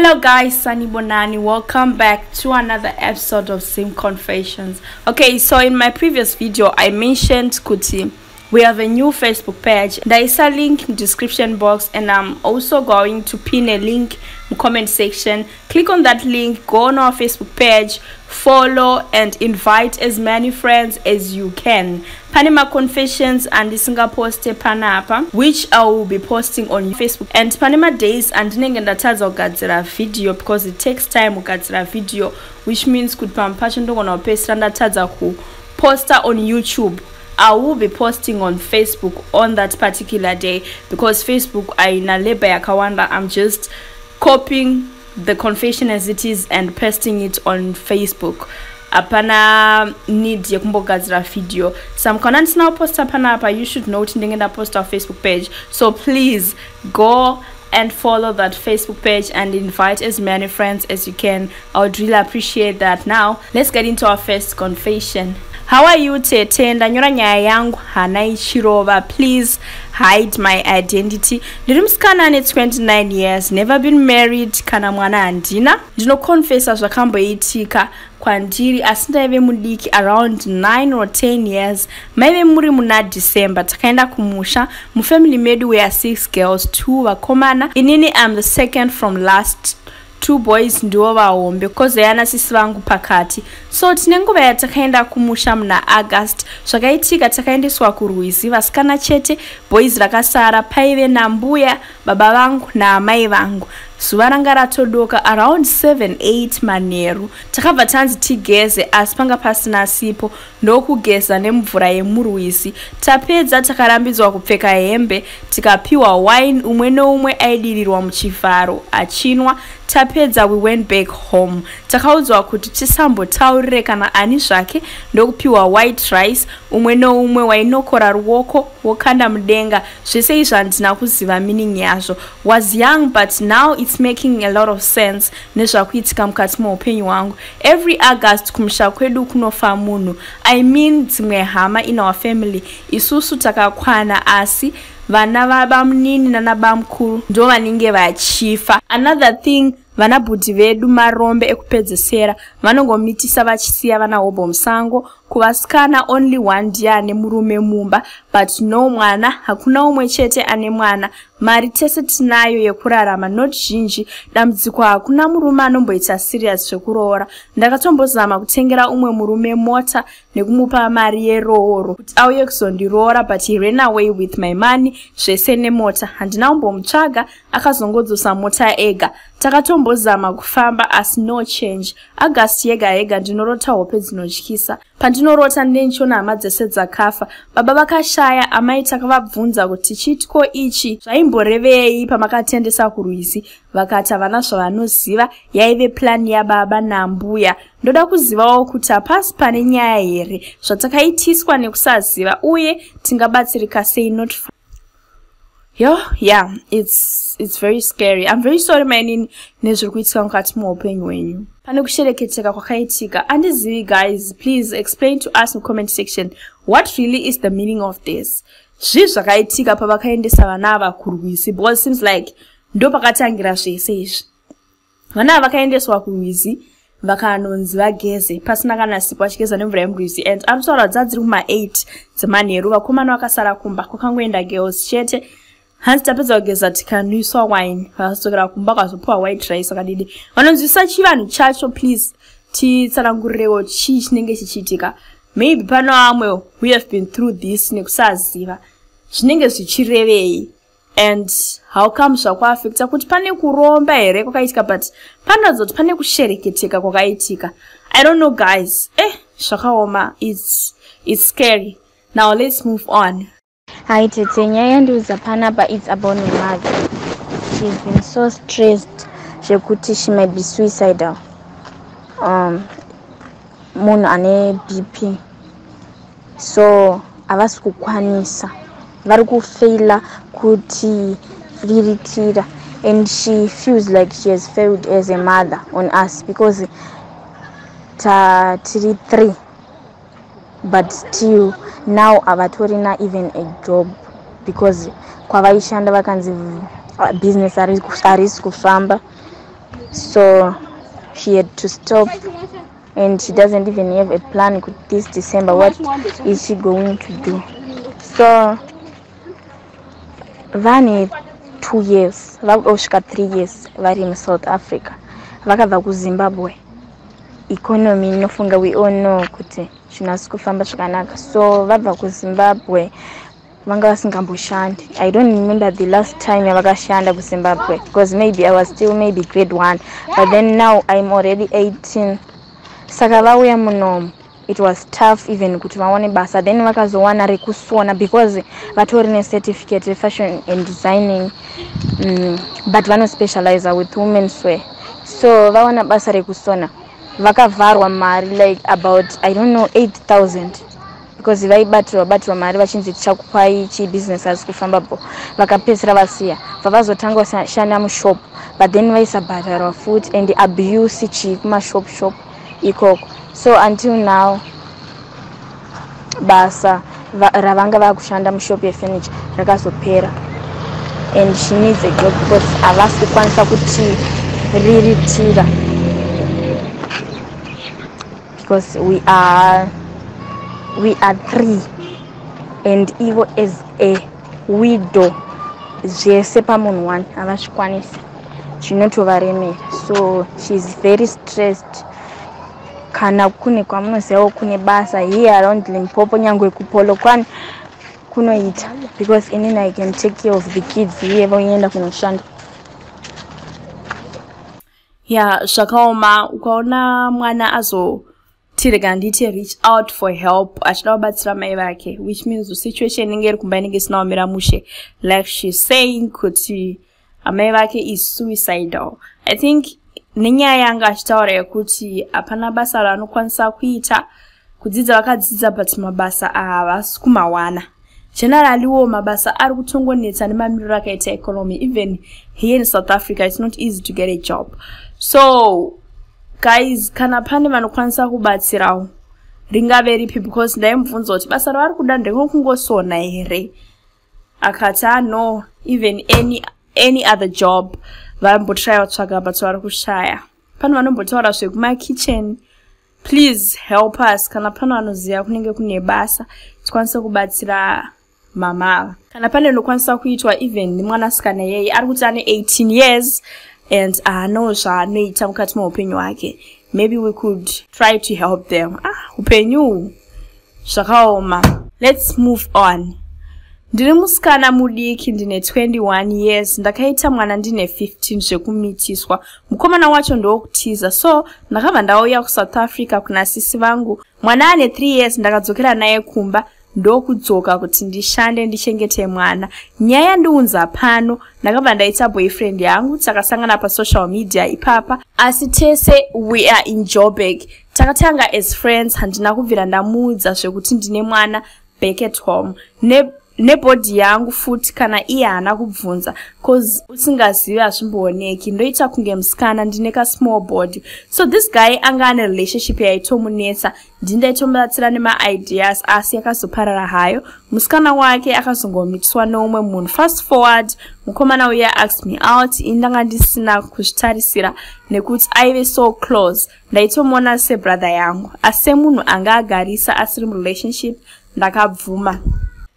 hello guys sunny bonani. Welcome back to another episode of sim confessions okay so in my previous video i mentioned kuti we have a new facebook page. There is a link in description box and i'm also going to pin a link in comment section. Click on that link go on our facebook page follow and invite as many friends as you can. Panama confessions and singaposte panapa which i will be posting on facebook. And panama days andinenge ndatadza kugadzira video because it takes time kugadzira video which means kuti pamwe pacho ndogona kupesira ndatadza kuposta on youtube I will be posting on Facebook on that particular day because Facebook aina labor yakawanda I'm just copying the confession as it is and pasting it on Facebook. Hapana need yekumbogadzira video. Sa mukaona ndisina kuposta panapa you should know kuti ndenge ndaposta facebook page. So please go and follow that facebook page and invite as many friends as you can. I would really appreciate that. Now let's get into our first confession how are you tete? Ndanyora nyaya yangu. Hana ichirova. Please hide my identity. Ndiri musikana ane 29 years. Never been married. Kana mwana handina. Ndinokonfesa zvakamboitika kwandiri asi ndaive mudiki around 9 or 10 years. Maive muri muna december. Takaenda kumusha. Mufamily medu weare 6 girls 2 vakomana. Inini am the second from last two boys ndivo vahombe kozeyana sisi vangu pakati. So tine nguva yatakaenda kumusha muna august. Zvakaitika takaendeswa kurwizi vasikana chete boys rakasara paive nambuya baba vangu naamai vangu zuva ranga ratodoka around 78 manheru takabva tanzi tigeze asi panga pasina sipo ndokugeza nemvura yemurwizi tapedza takarambidzwa kupfeka hembe tikapiwa wine umwe neumwe aidirirwa muchivharo achinwa. Tapedza we went back home. Takaudzwa kuti tisambotaurire kana ani zvake ndokupiwa white rice. Umwe neumwe wainokora ruoko wokanda mudenga. Zvese izvi handina kuziva meaning yazvo. Was young but now it's making a lot of sense nezvakuitika mukati meupenyu hwangu. Every august kumusha kwedu kunofa munhu. I mean dzimwe hama in our family isusu takakwana asi vana vabamunini nanabamukuru ndo vanenge vachifa. Another thing vanabhudhi vedu marombe ekupedzesera vanongomitisa vachisiya vana hobo musango kuvasikana only one ndiye ane murume mumba but no mwana hakuna umwe chete ane mwana. Mari tese tinayo yekurarama not zhinji. Dambudziko hakuna murume anomboita sirius zvekuroora. Ndakatombozama kutengera umwe murume mota nekumupa mari yerooro. Kuti auye kuzondiroora but he ran away with my money zvese nemota. Handina kumbomutsvaga akazongodzosa mota ega. Takatombozama kufamba asi no change. Agasti yega yega ndinorota hope dzinotyisa pandinorota ndenichiona hama dzese dzakafa baba vakashaya amai takavabvunza kuti chitiko ichi? Zvaimborevei pamakatendesa kurwizi vakati havana zvavanoziva yaive plani yababa nambuya. Ndoda kuzivawo kuti hapasi pane nyaya here zvatakaitiswa nekusaziva uye tingabatsirika sei not yo yeah it's, it's very scary. I'm very sorry maini nezviri kuitika mukati muupenyu hwenyu pane kushereketeka kwakaitika. Handizivi guys please explain to us mucomment section what really is the meaning of this. Zvii zvakaitika pavakaendesa vana ava kurwizi because seems like ndo pakatangira zvese izvi. Vana ava vakaendeswa kurwizi vakanonzi vageze pasina kana sipo vachigeza nemvura yemurwizi and anotaura dzadziri kuma8 dzemanheru vakomana vakasara kumba kwakangoenda girls chete hanzi tapedza kugeza tikanwiswa wine. Vakazokera kumba kwazopiwa white rice vakadidi vanonzwisa chivanhu chacho please. Titsanangurirewo chii chinenge chichiitika. Maybe pano vamwe we have been through this nekusaziva. Zvinenge zvichirevei. And how come zvakuafecta kuti pane kuromba here kwakaitika but panoratidza kuti pane kushereketeka kwakaitika. I don't know guys. Eh zvakaoma. Its, its scary. Now let's move on hai tete nyaya yandiudza panapa its about my mother. She's been so stressed zvekuti she might be suicidal. Um, munhu ane bp so havasi kukwanisa. Vari kufeila kuti riritira and she feels like she has failed as a mother on us because tatiri three but still now havatorina even a job because kwavaishanda vakanzi uh, business harisi kufamba. So she had to stop and she doesn't even have a plan this december what is she going to do. So vane two years vakuda kusvika three years vari musouth africa vakabva kuzimbabwe economy inofunga we all know kuti zvinhu hasi kufamba zvakanaka. So vabva kuzimbabwe vanga vasingamboshandi. I don't remember the last time yavakashanda kuzimbabwe because maybe i was still maybe grade one but then now i'm already 18 saka vauya munomo it was tough even kuti vaone basa. Then vakazowana rekusona because vatori necertificate refashion and designing mm, but vanospecializa with womens way so vawana basa rekusona vakavharwa mari like about i don't know 8000 because vaibatirwa batirwa mari vachinzi tichakupai chibusiness hasi kufambapo vakapedzisira vasiya vavazotanga kushanda mushop but then vaisabhatarwa futi and abuse chii kumashop shop ikoko. So until now basa ravanga vakushanda mushop yefurniture rakazopera and she needs a job because havasi kukwanisa kuti riritira because we are we are three. And ivo as a widow zvese pamunhu one havazvikwanisi zvinotovaremera. So sheis very stressed. Kana kune kwamunozivawo kune basa here around limpopo nyange kupolokwane kunoita. Because inini i can take care of the kids here voenda kunoshanda. Ya zvakaoma. Ukaona mwana azotirega nditi reach out for help achida kubatsira mai vake which means situation inenge iri kumba inenge isina kumira mushe. Like shes saying kuti amai vake is suicidal. I think nenyaya yanga achitaura yekuti hapana basa raanokwanisa kuita kudzidza vakadzidza but mabasa havasi kumawana. Generaliwo mabasa ari kutongonetsa nemamiriro akaita economy even here in south africa its not easy to get a job. So guys kana pane vanokwanisa kubatsirawo ringave ripi because ndaimubvunza kuti basa ravari kuda ndekokungosona here? Akati ano even any, any other job. Vanombotraya kutsvaga but vari kushaya. Pane vanombotaura zvekumakitchen please help us. Kana pane vanoziva kunenge kune basa tikwanise kubatsira mamava kana pane nokwanisa kuitwa even nemwanasikana yeye ari kuti ane 18 years and haano zvaanoita mukati meupenyu hwake maybe we could try to help them. Ah upenyu zvakaoma. Let's move on. Ndiri musikana mudiki ndine 21 years. Ndakaita mwana ndine 15 zvekumitiswa. Mukomana wacho ndowokutiza so ndakabva ndauya kusouth africa kuna sisi vangu. Mwana ane 3 years ndakadzokera naye kumba ndokudzoka kuti ndishande ndichengete mwana. Nyaya yandiunza pano ndakabva ndaita boyfriend yangu takasangana pasocial media ipapa. Asi tese we are in jobek takatanga as friends handina kubvira ndamuudza zvekuti ndine mwana back at home nebhodhi yangu futi kana iye haana kubvunza cause usingazivi hazvimbooneki ndoita kunge musikana ndine kasmall body. So this guy anga ane relationship yaitomunetsa ndindaitomubatsira nemaideas asi yakazoparara hayo. Musikana wake akazongomitiswa neumwe munhu. Fast forward mukomana uya asked me out. Indanga ndisina kuzvitarisira nekuti aive so close. Ndaitomuona sebrother yangu. Asi semunhu anga agarisa asiri murelationship ndakabvuma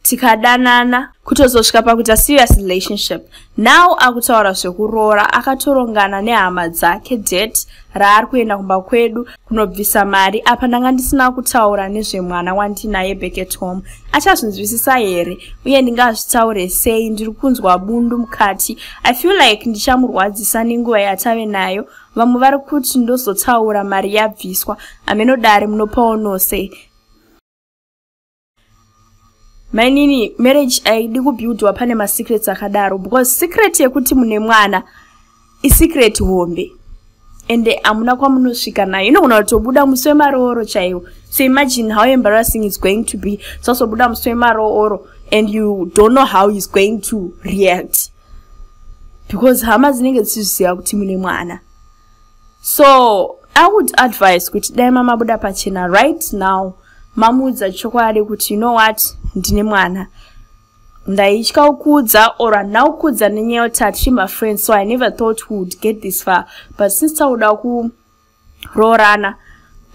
tikadanana kutozosvika pakuita serious relationship. Now akutaura zvekuroora akatorongana nehama dzake det raari kuenda kumba kwedu kunobvisa mari apa ndanga ndisina kutaura nezvemwana wandinaye becket home. Achazvinzwisisa here? Uye ndingazvitaure sei? Ndiri kunzwa bundu mukati. I feel like ndichamurwadzisa nenguva yatave nayo. Vamwe vari kuti ndozotaura mari yabviswa. Amenodare munopawo nose mainini marriage aidi kubuildwa pane masecrets akadaro because secret yekuti mune mwana isecret hombe. Ende hamuna kwamunosvika nayo inogona kutobuda musi wemarooro chaiwo. So imagine how embarrassing is going to be. Sasobuda musi wemarooro and you don't know how is going to react. Because hama dzinenge dzichiziva kuti mune mwana. So i would advise kuti dai mamabuda pachena right now mamuudza chokwadi kuti you know what? Ndine mwana. Ndaitya kukudza or handina kukudza nenyaya yekuti hatiri mafriends so i never thought we would get this far. But since tauda kuroorana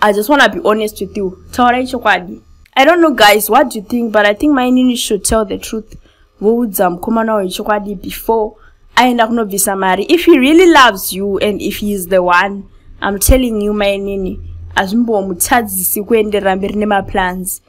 i just want to be honest with you. Taurai chokwadi i don't know guys what do you think but i think my nini should tell the truth. Voudza mukomana wechokwadi before aenda kunobvisa mari if he really loves you and if he is the one i'm telling you my hazvimbomutadzisi kuenderera mberi nemaplans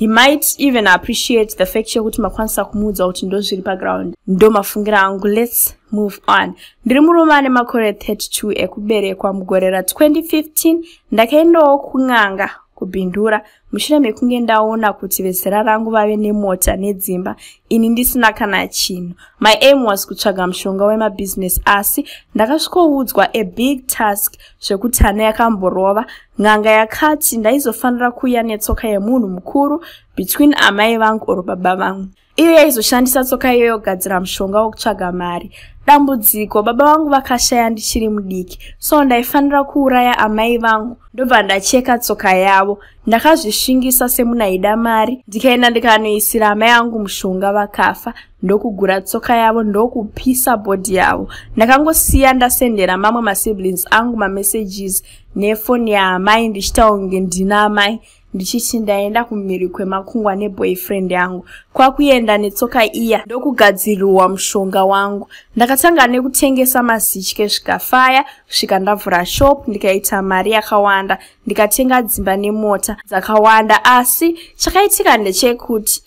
he might even appreciate the fact yekuti makwanisa kumuudza kuti ndo zviri paground ndo mafungira angu lets move on. Ndiri murume ane makore 32 ekuberekwa mugore ra2015 ndakaendawo kun'anga kubhindura. Mushure mekunge ndaona kuti vezera rangu vave nemota nedzimba ini ndisina kana chinhu. My aim was kutsvaga mushonga wemabhizinesi asi ndakasvikoudzwa abig task zvekuti hana yakamborova. N'anga yakati ndaizofanira kuuya netsoka yemunhu mukuru between amai vangu oro baba vangu iyo yaizoshandisa tsoka iyoyo kugadzira mushonga wokutsvaga mari. Dambudziko baba vangu vakashaya ndichiri mudiki so ndaifanira kuuraya amai vangu. Ndobva ndacheka tsoka yavo ndakazvishingisa semunhu aida mari ndikaenda ndikanoisira amai angu mushonga vakafa ndokugura tsoka yavo ndokupisa bhodhi yavo. Ndakangosiya ndasendera mamwe masiblings angu mamesages nefoni yaamai ndichitaunge ndina amai ndichiti ndaenda kumhiri kwemakungwa neboyfriend yangu. Kwakuenda netsoka iya ndokugadzirirwa mushonga wangu. Ndakatanga nekutengesa mazitye zvikafaya kusvika ndavhura shop ndikaita mari yakawanda. Ndikatenga dzimba nemota dzakawanda asi chakaitika ndechekuti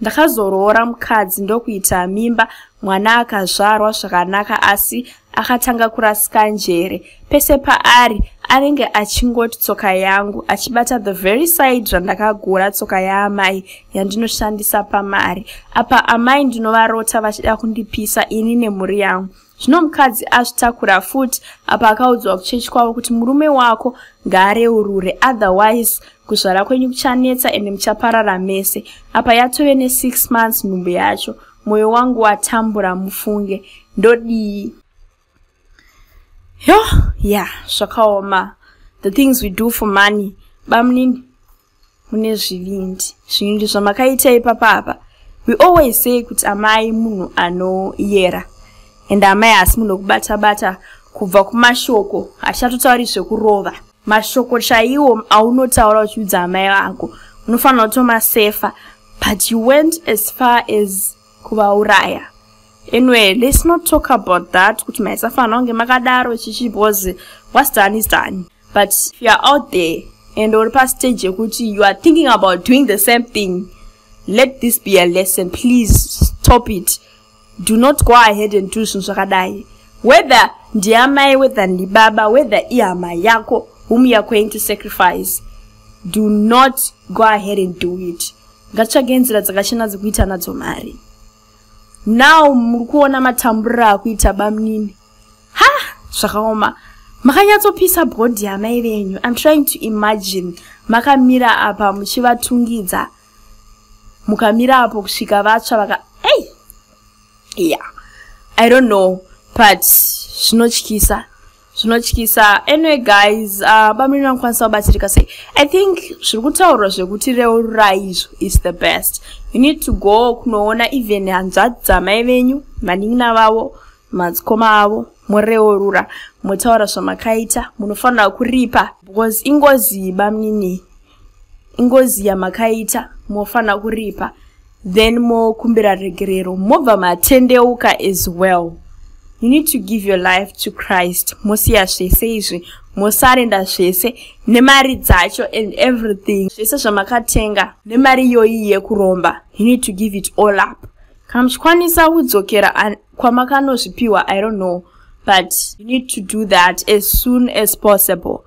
ndakazoroora mukadzi ndokuita mimba mwana akazvarwa zvakanaka asi akatanga kurasika njere. Pese paari anenge achingoti tsoka yangu achibata the very side zvandakagora tsoka yaamai yandinoshandisa pamari. Apa amai ndinovarota vachida kundipisa ini nemhuri yangu zvino mukadzi azvitakura futi apa akaudzwa kuchechi kwavo kuti murume wako ngaareurure otherwise kuzvara kwenyu kuchanetsa ende muchaparara mese. Apa yatove ne6 months nhumbu yacho mwoyo wangu watambura mufunge. Ndodii? Yo ya zvakaoma. The things we do for money. Bamunini mune zvivindi. Zvivindi zvamakaita ipapa apa. We always say kuti amai munhu anoyera and amai hasi munhu wekubata bata kubva kumashoko hachatotauri zvekurova. Mashoko chaiwo aunotaura uchiudza amai vako unofanira kutomasefa but you went as far as kuvauraya. Anyway let's not talk about that kuti maisafanira kunge makadaro chichibhozi what's done is done. But if you are out there and uri pastage yekuti you are thinking about doing the same thing let this be a lesson. Please stop it do not go ahead and do zvinhu zvakadai whether ndiamai whether ndibaba whether ihama yako whom youare going to sacrifice do not go ahead and do it. Ngatitsvage nzira dzakachena dzekuita nadzo mari. Now muri kuona matamburiro akuita bamunini ha! Zvakaoma. Makanyatsopisa bhodhi yamai venyu. Im trying to imagine. Makamira apa muchivatungidza. Mukamira apo kusvika vatsva vaka yeah. I don't know but zvinotyisa zvinotyisa. Anyway guys uh, bamiri vanokwanisa kubatsirika sei? I think zviri kutaurwa zvekuti reururaizvo is the best. You need to go kunoona even hanzvadzi dzamai venyu maningina vavo madzikoma avo mureurura mutaura zvamakaita. Munofanira kuripa because ingozi bamunini ingozi yamakaita mofanira kuripa then mokumbira regerero mobva matendeuka as well. You need to give your life to christ. Mosiya zvese izvi mosarenda zvese nemari dzacho and everything. Zvese zvamakatenga nemari iyoyi yekuromba. You need to give it all up. Kana muchikwanisa kudzokera kwamakanozvipiwa i don't know but you need to do that as soon as possible.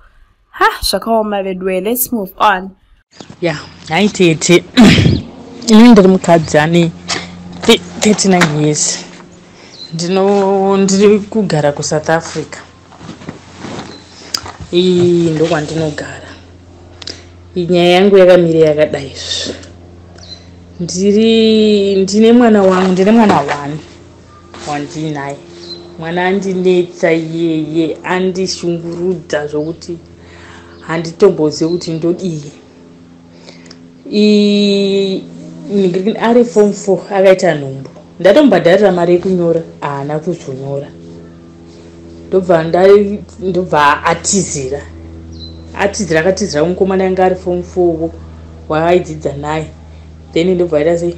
Ha zvakaoma vedwe let's move on. Ya yeah, haitete ini ndiri mukadzi ane 39 years. Ndiri kugara kusouth africa. Iyi ndokwandinogara nyaya yangu yakamire yakadaizvo ndiri ndine mwana wangu ndine mwana one wandinaye. Mwana andinetsa iyeye andishungurudza zvokuti handitombozive kuti ndodii ari form four akaita nhumbu. Ndatombhadharira mari yekunyora haana kuzonyora. Ndobva ndobva atizira. Atizira akatizira kumukomana yanga ari form four waaidzidza naye then ndobva aita sei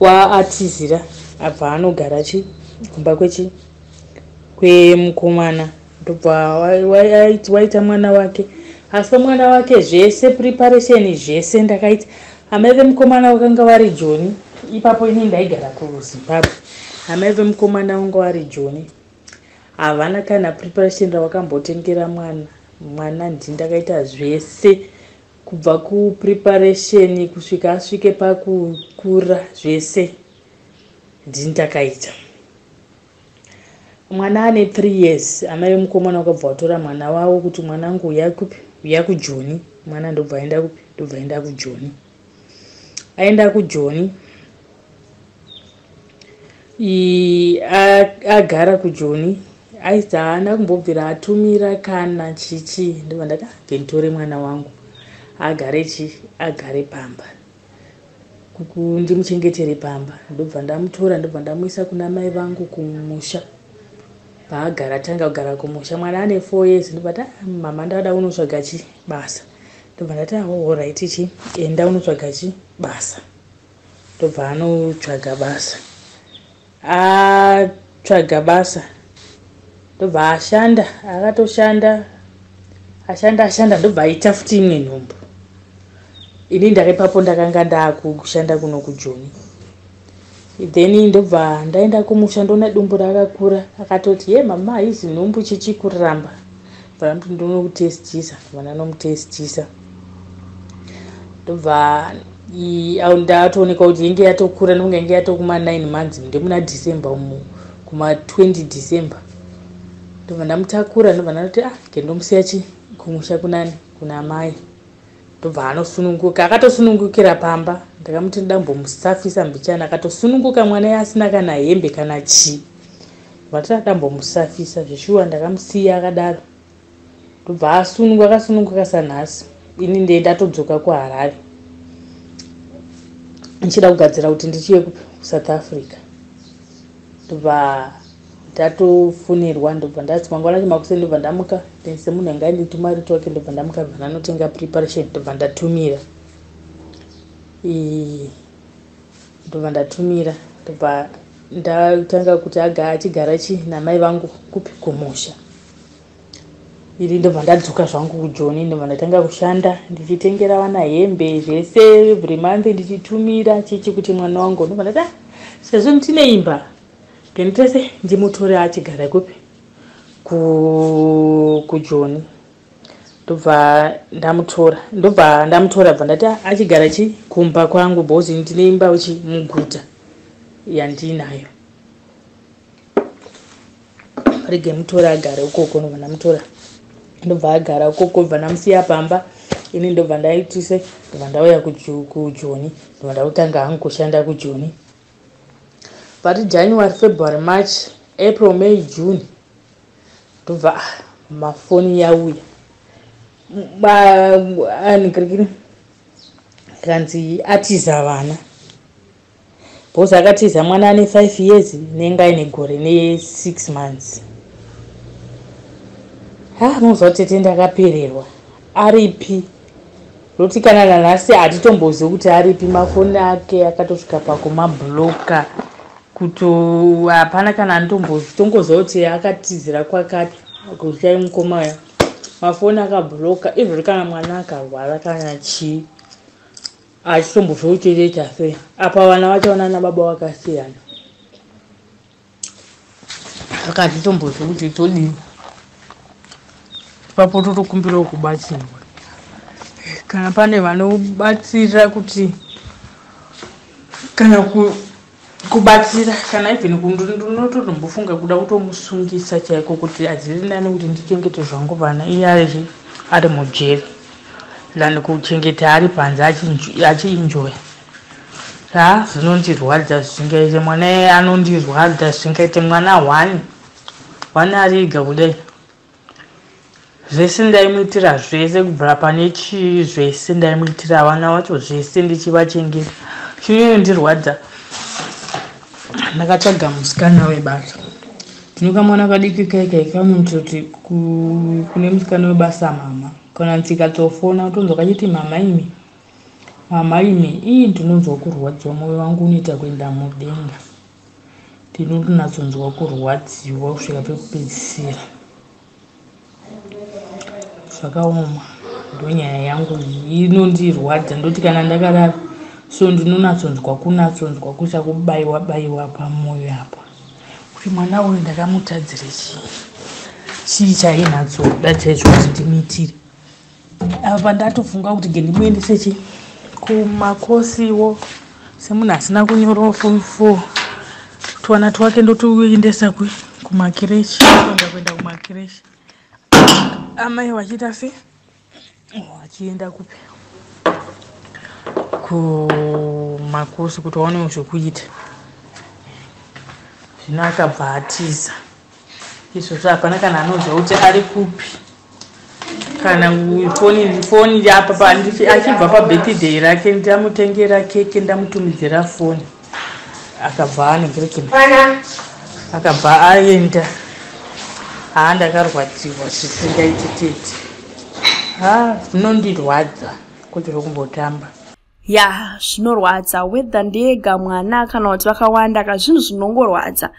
waatizira abva anogara chi kumba kwechi kwemukomana ndobva waita mwana wake. Asi pamwana wake zvese preparation zvese ndakaita amai vemukomana wakanga vari joni ipapo ini ndaigara kuzimbabwe. Amai vemukomana wanga vari joni havana kana preparation rawakambotengera mwana. Mwana ndi ndakaita zvese. Kubva kupreparation kusvika asvike pakukura zvese ndini ndakaita. Mwana ane three years. Amai vemukomana wakabva watora mwana wavo kuti mwana angu uya kupi? Uya kujoni. Mwana ndobva aenda kupi? Ndobva aenda kujoni aenda kujoni. Agara kujoni. Aizi haana kumbobvira atumira kana chichi. Ndobva ndati genditore mwana wangu. Agare chi? Agare pamba. Ndimuchengetere pamba. Ndobva ndamutora ndobva ndamuisa kuna mai vangu kumusha. Paagara tanga kugara kumusha. Mwana ane four years. Ndobva ta mama ndada unotsvaga chi? Basa. Ndobva ndati ahorit chi enda unotsvaga chi basa. Ndobva anotsvaga basa. Atsvaga basa. Ndobva ashanda akatoshanda. Ashanda ashanda ndobva aita futi imwe nhombo ini ndakaipapo ndakanga ndaakushanda kuno kujoni. Then ndobva ndaenda kumusha ndoona dumbu rakakura akatoti ye mama haizi nhumbu chichikuramba bva ndonokutestisa ndobva ndanomutestisa ndobva ndatoonekwa kuti inge yatokura ndonge inge yatokuma9 months ndemuna december umu kuma20 december. Ndobva ndamutakura ndobva ndanoti ah ngendomusiya chi kumusha kunani? Kuna mai ndobva anosununguka akatosunungukira pamba. Ndakamuti ndambomusafisa mbichana akatosununguka mwana yeasina kana hembe kana chii. Vatira dambomusafisa zveshuwa ndakamusiya akadaro. Ndobva asununguka akasununguka sanhasi. Ini ndee ndatodzoka kuharare ndichida kugadzira kuti ndichiye kusouth africa. Ndobva ndatofunirwa ndobva ndati mangwana chimakuseni ndobva ndamuka semunhu anga ndituma rito wake ndobva ndamuka bva ndanotenga preparation ndobva ndatumira. Ndobva ndatumira ndobva ndatanga kuti aga achigara chi namai vangu kupi kumusha iri ndobva ndadzoka zvangu kujoni ndobva ndatanga kushanda ndichitengera vana hembe zvese every month ndichitumira chichi kuti mwana wangu. Ndobva ndati ah, sezvo ndine imba ngenitese ndimutore achigara kupi kujoni. Ndobva ndamutora ndobva ndamutora bva ndati achigara chi kumba kwangu bhozi ndine imba chi muguta yandinayo. Rege mutora agare ukoko ndobva ndamutora ndobva agara ukoko bva ndamusiya pamba ini ndobva ndaitise ndobva ndauya kujoni ndobva ndakutanga hangu kushanda kujoni. But january february march april may june ndobva mafoni yauya. Anhikirikiri kanzi atiza vana. Bhosi akatiza mwana ane five years nenga aine gore nesix months ha munzwa tete ndakapererwa. Aripi? Roti kana nanhasi hatitombozivi kuti aripi. Mafoni ake akatosvika pakumabhuloka. Kuto hapana kana anotombozi tongoziva kuti akatizira kwakati kushai mukomaya mafoni akabhuroka ivhuri kana mwana akarwara kana chii achitombozvoutoita sei apa vana vachaona nababa vakasiyana. Saka hatitombozvi kuti todii ipapo totokumbirawo kubatsirwa. Kana pane vanobatsira kuti kana kubatsira kana even kunototombofunga kuda kutomusungisa chaiko kuti adziri nani kuti ndichengete zvangu vana iye ari mujeri. Than kuchengeta ari panze achiinjoya ha zvinondirwadza zvingaite mwana anondirwadza zvingaite mwana one one ari ega kudai zvese ndaimuitira zvese kubvira pane chii zvese ndaimuitira vana vacho zvese ndichivachengeta. Chinondirwadza ndakatsvaga musikana webasa. Ndinokamwana kadiki kaikai kamunitoti kune musikana webasa mama. Kana ndikatofona utonzwa kachiti mama imi. Mama imi ii ndinonzwa kurwadziwa mwoyo wangu unoita kuenda mudenga. Ndinotonatsonzwa kurwadziwa kusvika pekupedzisira zvakaoma ndonyaya yangu inondirwadza ndoti kana ndakarara so ndinonatsonzwa kunatsonzwa kucha kubayiwa bayiwa pamwoyo apa. Kuti mwana uyu ndakamutadzire chii? Chii chainatsoda chaizvo kuti ndimitire. Apa pandatofunga kuti ge ndimuendese chii? Kumakosiwo semunhu asina kunyorawo fom four. Twana twake ndotuendesa kwe kumakireshi tonda kuenda kumakireshi amai vachiita se vachienda kupi kumakosi kuti waonewo zvekuita zvino akabva atiza. Izvozvo hapana kana anoziva kuti ari kupi. Kana foni foni apa achibva pabirthday rake ndamutengera keke ndamutumidzira foni. Akabva anengerekeni akabva aenda haa ndakarwadziwa zvisingaiti tete ha zvinondirwadza kuti rokumbotamba. Ya zvinorwadza. Wedha ndega mwana kana kuti vakawanda ka zvinhu zvinongorwadza.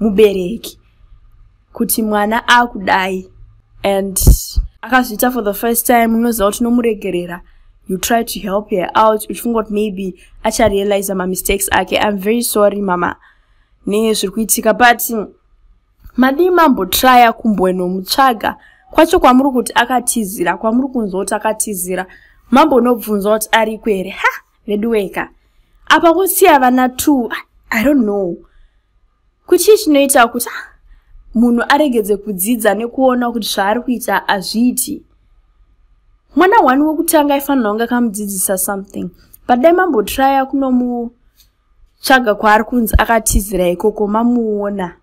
Mubereki kuti mwana akudai and akazviita for the first time unoziva kuti unomuregerera. You try to help her out uchifunga kuti maybe acharealiza mamistakes ake. Iam very sorry mama. Nezviri kuitika but madii mambotrya kumbonomutsvaga kwacho kwamuri kuti akatizira kwamuri kunzwa kuti akatizira mambonobvunzwa kuti ariko here ha veduweka apa kusiya vana two i don't know. Kuchii chinoita kuti munhu aregedze kudzidza nekuona kuti zvaari kuita hazviiti mwana one wekutanga aifanira kunge akamudzidzisa something? But dai mambotrya kunomutsvaga kwaari kunzi akatizira ikoko mamuona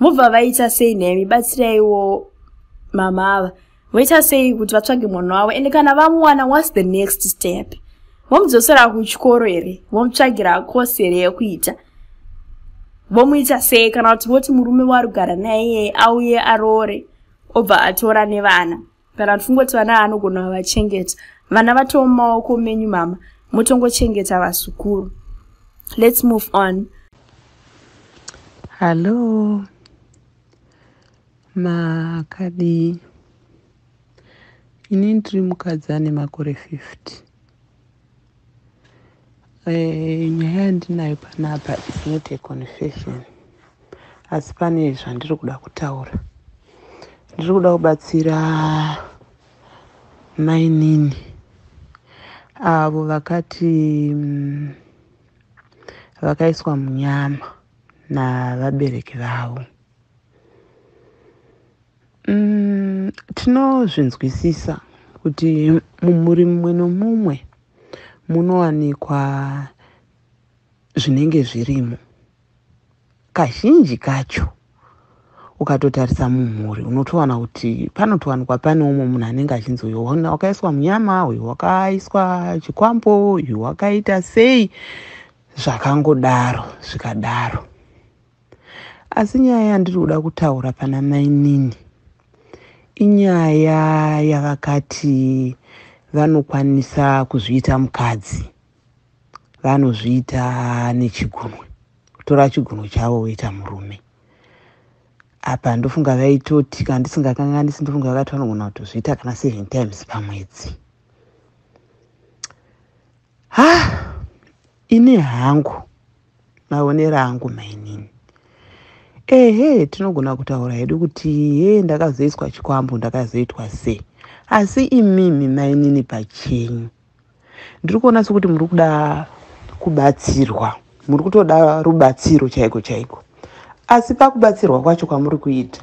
mobva vaita sei nemi batsiraiwo mama ava. Voita sei kuti vatsvage mwana wavo ende kana vamuwana whats the next step? Vomudzosera kuchikoro here? Vomutsvagira kosi here yekuita? Vomuita sei kana kuti voti murume wari kugara naye auye aroore obva atora nevana? Kana tifungoti vana vaanogona vavachengeta vana vatoo mumaoko menyu mama. Motongochengeta vasukuru. Lets move on. Hallo makadii ini ndiri mukadzi ane makore 50 e, nyaya yandinayo panapa is not a confession asi pane zvandiri kuda kutaura. Ndiri kuda kubatsira mainini. Avo vakati mm, vakaiswa munyama navabereki vavo Mm, tinozvinzwisisa kuti mumuri mumwe nomumwe munowanikwa zvinenge zvirimo. Kazhinji kacho ukatotarisa mumhuri unotowana kuti panotowanikwa pane umwe munhu anenge achinzi uyu wakaiswa munyama uyu wakaiswa chikwambo uyu wakaita sei zvakangodaro zvikadaro. Asi nyaya yandiri kuda kutaura pana mainini inyaya yavakati vanokwanisa kuzviita mukadzi vanozviita nechigunwe kutora chigunwe chavo woita murume. Apa ndofunga vaitoti kana ndisingakanganisi ndofunga vakati vanogona kutozviita kana seven times pamwedzi. Ha ini hangu maonero angu mainini ehe tinogona kutaura hedu kuti he ndakazoiswa chikwambo ndakazoitwa sei? Asi imimi mainini pachenyu. Ndiri kuona sekuti muri kuda kubatsirwa muri kutoda rubatsiro chaiko chaiko. Asi pakubatsirwa kwacho kwamuri kuita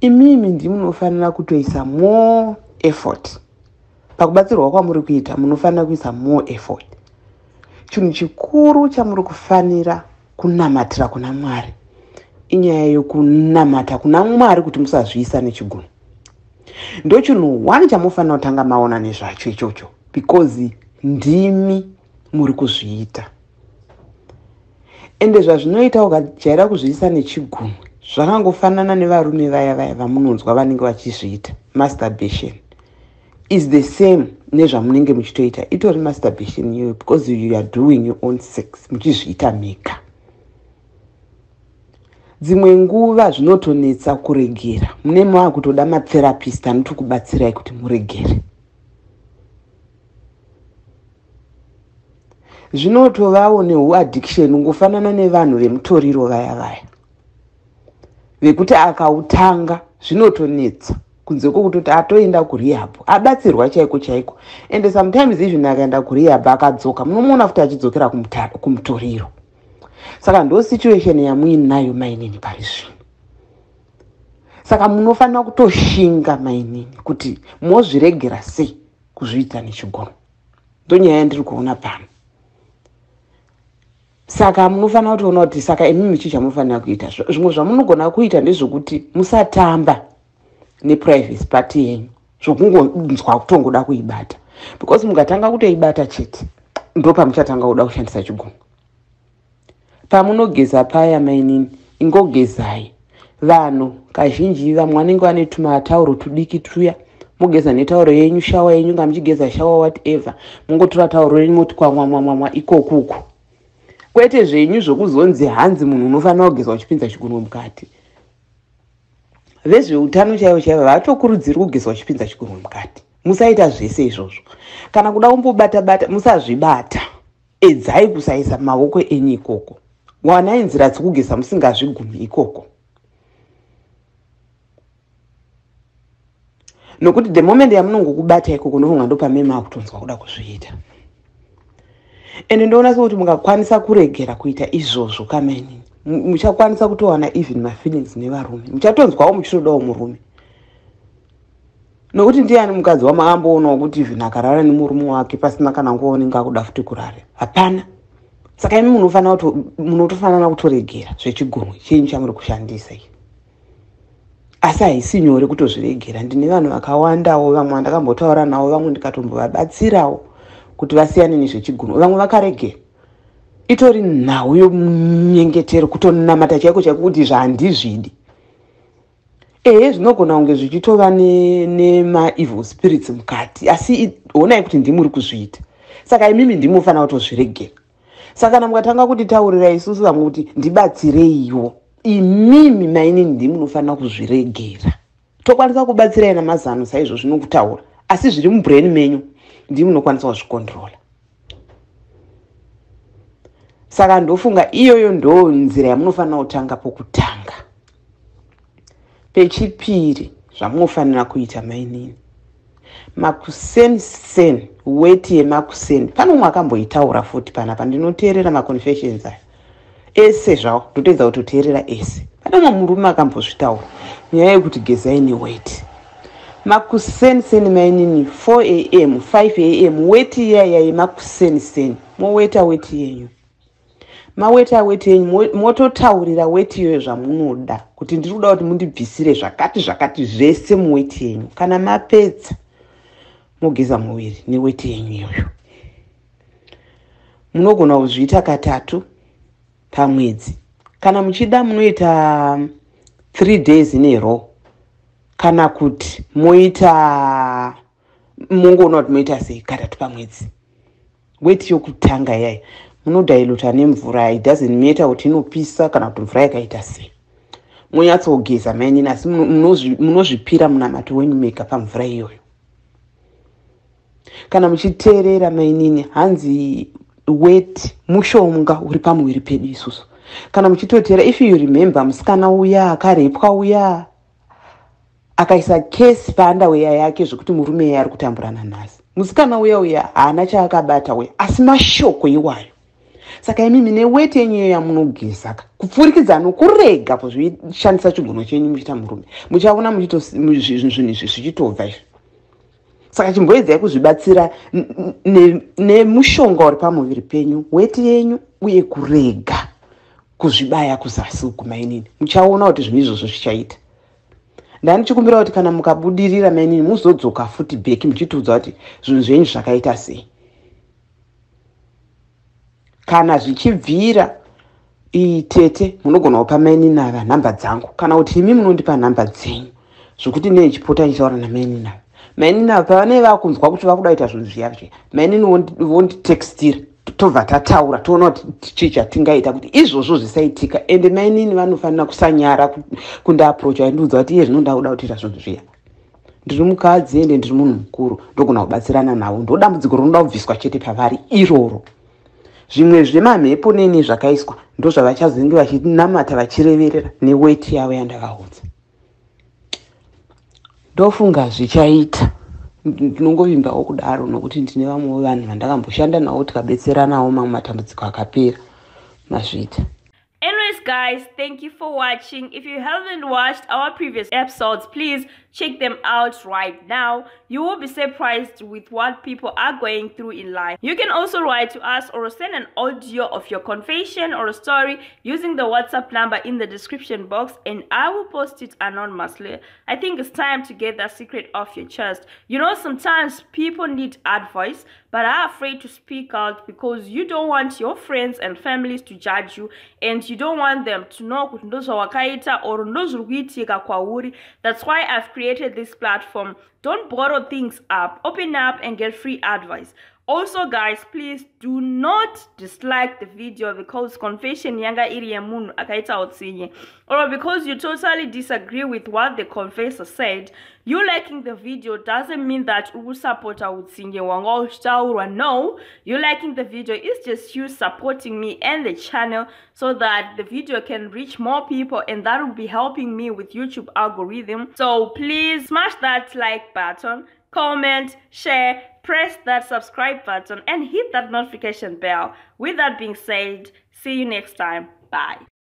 imimi ndimunofanira kutoisa more effort. Pakubatsirwa kwamuri kuita munofanira kuisa more effort. Chinhu chikuru chamuri kufanira kunamatira kuna mwari inyaya yokunamata kuna mwari kuti musazviisa nechigunwe ndo chinhu one chamufanira kutanga maona nezvacho ichocho because ndimi muri kuzviita. Ende zvazvinoita ukajaira kuzviisa nechigumwe zvakangofanana nevarume vaya vaya vamunonzwa vanenge vachizviita masturbation is the same nezvamunenge muchitoita. Itori masturbation iyoyo because you are doing your own sex muchizviita mhika dzimwe nguva zvinotonetsa kuregera. Mune mava kutoda matherapist anoti kubatsirai kuti muregere. Zvinotovawo neuaddiction ungofanana nevanhu vemutoriro vaya vaya. Vekuti akautanga zvinotonetsa. Kunze kwokutoti atoenda kurihabhu abatsirwa chaiko chaiko. Ende sometimes even akaenda kurihabhu akadzoka munomuona futi achidzokera kumutoriro saka ndo situation yamuinayo mainini pari zvino saka munofanira kutoshinga mainini kuti mozviregera sei kuzviita nechigono ndonyaya yandiri kuona pano. Saka munofanira kutoona kuti saka imimi chi chamunofanira kuita. Zvimwe zvamunogona kuita ndezvekuti musatamba neprivacy party yenyu zvokungonzwa kutongoda kuibata. Because mukatanga kutoibata chete ndo pamuchatanga kuda kushandisa chigungu pamunogeza paya mainini ingogezai. Vanhu kazhinji vamwe vanenge vane tumatauro tudiki tuya mogeza netauro yenyu shawa yenyu nga muchigeza shawa whatever mongotora tauro renyu moti kwamwamwamwamwa ikokuku kwete zvenyu zvokuzonzi hanzi munhu unofanira kugeza uchipinza chigunwe mukati. Vezveutano chaivo chaivo vatokurudziri kugeza uchipinza chigunwe mukati. Musaita zvese izvozvo. Kana kuda kumbobata bata musazvibata. Edzai kusaisa maoko enyu ikoko wanai nzira dzokugeza musingazvigumi ikoko. Nokuti the moment yamunongokubata ikoko ndofunga ndo pameme akutonzwa kuda kuzviita. Ende ndoona sekuti mungakwanisa kuregera kuita izvozvo kamainini muchakwanisa kutowana even mafeelings nevarume. Muchatonzwawo muchitodawo murume. Nokuti ndiani mukadzi wamaamboonawo kuti even akarara nemurume wake pasina kana nguva unenge akuda futi kurare hapana saka imi munotofanana kutoregera zvechigumwe chenyu chamuri kushandisa i asi haisi nyore kutozviregera. Ndine vanhu vakawandawo vamwe vandakambotaura navo vamwe ndikatombovabatsirawo kuti vasiyane nezvechigumwe vamwe vakaregera itori nhau yomunyengetero kutonamata chaiko chaiko kuti zvandizvidi ehe zvinogona kunge zvichitova nemaevil spirits mukati asi onai kuti ndimuri kuzviita. Saka imimi ndimufanira kutozviregera saka kana mukatanga kutitaurira isusu vamwe kuti ndibatsireiwo. Imimi mainini ndimunofanira kuzviregera. Tokwanisa kubatsirai namazano saizvo zvinokutaura asi zviri mubrain menyu ndimunokwanisa kuzvikontrola. Saka ndofunga iyoyo ndo nzira yamunofanira kutanga pokutanga. Pechipiri zvamunofanira kuita mainini makuseni weti yemakuseni. Pano umwe akamboitaura futi panapa ndinoteerera maconfessions aya? Ese zvavo ndotoedza kutoteerera ese. Pane umwe murume akambozvitaura nyaya yekuti gezai neweti makuseniseni mainini 4 am 5 am weti iyaya yemakuseniseni moweta weti yenyu. Maweta weti yenyu mototaurira weti iyoyo zvamunoda kuti ndiri kuda kuti mundibvisire zvakati zvakati zvese muweti yenyu. Kana mapedza mogeza muviri neweti yenyu iyoyo. Munogona kuzviita katatu pamwedzi. Kana muchida munoita three days nero kana kuti moita mongoona kuti moita sei katatu pamwedzi. Weti yokutanga iyaya munodhailota nemvura idoesnt matter kuti inopisa kana kuti mvura yakaita sei. Monyatsogeza mainini asi munozvipira munamato wenyu mega pamvura iyoyo kana muchiteerera mainini hanzi wet mushonga uri pamuviri pedu isusu. Kana muchitoteera if you remember musikana uya akarepwa uya akaisa kesi paandaweya yake zvokuti murume iye ari kutamburana nhasi musikana uya uya haana chaakabata uya asi mashoko iwayo. Saka imimi neweti yenyu iyo yamunogeza kupfurikidza nokurega kuzvishandisa chigono chenyu muchiita murume. Muchaona zvinhu izvi zvichitobva izvi saka chimboedzai kuzvibatsira nemushonga uri pamuviri penyu weti yenyu uye kurega kuzvibaya kuzasi uku mainini. Muchaona kuti zvinhu izvozvo zvichaita. Ndanichikumbira kuti kana mukabudirira mainini muzodzoka futi bheki muchitiudza kuti zvinhu zvenyu zvakaita sei? Kana zvichibvira tete munogona kupa mainini ava nhamba dzangu. Kana kuti imi munondipa nhamba dzenyu. Zvokuti neichipota ichitaura namainini ava mainini ava pavanee vakunzwa kuti vakuda kuita zvinhu zviya zviya. Mainini vonditextira tobva tataura toona kuti chii chatingaita kuti izvozvo zvisaitika. Ende mainini vanofanira kusanyara kundiaprocha vaindiudza kuti iye zvinoda kuda kutiita zvinhu zviya. Ndiri mukadzi ende ndiri munhu mukuru ndogona kubatsirana navo ndodambudziko rinoda kubviswa chete pavari iroro. Zvimwe zvemamhepo neni zvakaiswa ndo zvavachazenge vachinamata vachireverera neweti yavo yandavaudza ndofunga zvichaita. Ndinongovimbawo kudaro nokuti ndine vamwewo vanhu vandakamboshanda navo tikabetseranawo mamwe matambudziko akapera. Mazvita anyways guys thank you for watching. If you haven't watched our previous episodes please check them out right now. You will be surprised with what people are going through in life. You can also write to us or send an audio of your confession or a story using the whatsapp number in the description box and i will post it anonymously. I think it's time to get that secret off your chest. You know sometimes people need advice but are afraid to speak out because you don't want your friends and families to judge you and you don't want them to know or that's why i've created this platform. Don't borrow things up. Open up and get free advice also guys please do not dislike the video because confession yanga iri yemunhu akaita utsinye. Or because you totally disagree with what the confessor said you liking the video doesn't mean that usupporta utsinye wanga uchitaurwa no you liking the video is just you supporting me and the channel so that the video can reach more people and that will be helping me with youtube algorithm. So please smash that like button comment share press that subscribe button and hit that notification bell. With that being said see you next time. Bye